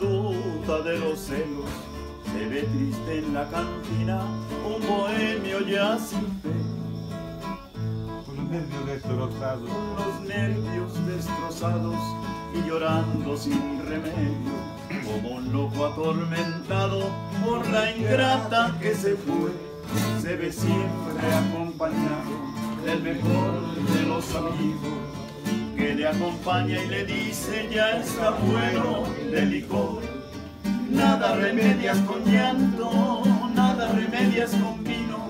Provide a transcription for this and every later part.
duda de los celos. Se ve triste en la cantina un bohemio ya sin fe. Con los nervios destrozados. Con los nervios destrozados y llorando sin remedio. Como un loco atormentado por la ingrata que se fue. Se ve siempre acompañado del mejor de los amigos le acompaña y le dice ya está bueno de licor. Nada remedias con llanto, nada remedias con vino,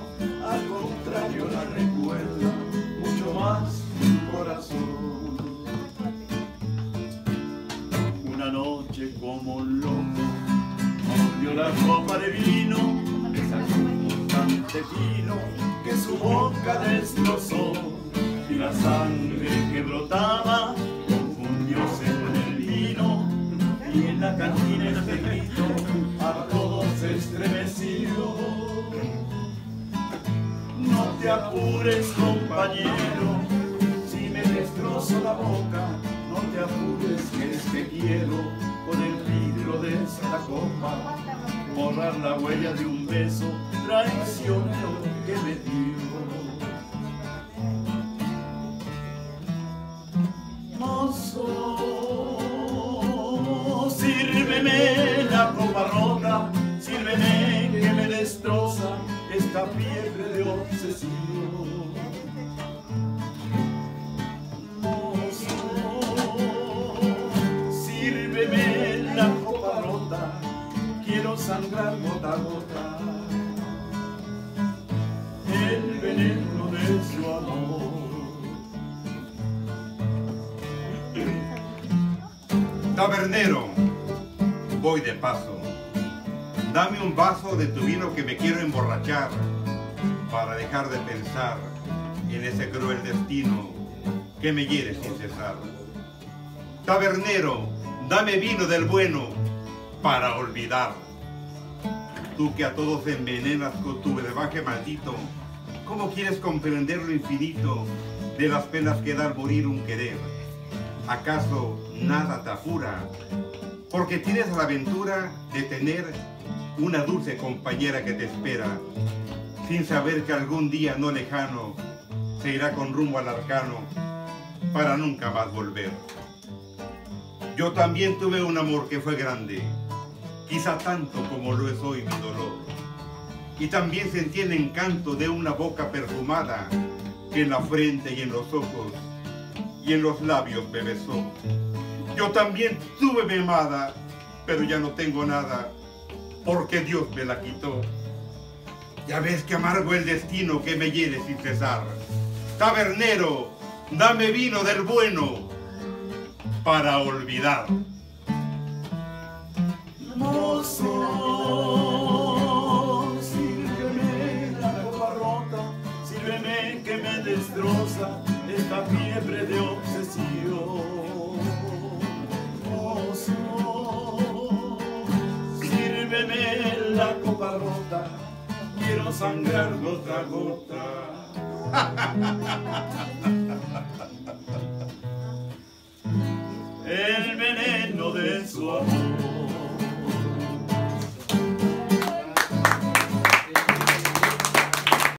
al contrario la recuerda mucho más tu corazón. Una noche como loco, mordió la copa de vino, bastante fino que su boca destrozó y la sangre que brotaba No te apures compañero, si me destrozo la boca, no te apures que es que quiero con el vidrio de esta copa borrar la huella de un beso. Traicionero de obsesión. Sírveme la copa rota, quiero sangrar gota a gota el veneno de su amor. Tabernero, voy de paso. Dame un vaso de tu vino que me quiero emborrachar para dejar de pensar en ese cruel destino que me hiere sin cesar. Tabernero, dame vino del bueno para olvidar. Tú que a todos envenenas con tu brebaje maldito, ¿cómo quieres comprender lo infinito de las penas que da al morir un querer? ¿Acaso nada te apura? Porque tienes la aventura de tener una dulce compañera que te espera, sin saber que algún día no lejano se irá con rumbo al arcano para nunca más volver. Yo también tuve un amor que fue grande, quizá tanto como lo es hoy mi dolor. Y también sentí el encanto de una boca perfumada que en la frente y en los ojos y en los labios me besó. Yo también tuve mi amada, pero ya no tengo nada, porque Dios me la quitó. Ya ves que amargo el destino que me hiere sin cesar. Tabernero, dame vino del bueno para olvidar. Mozo, sírveme la copa rota, sírveme que me destroza esta fiebre de obsesión. Sangrar gota a gota.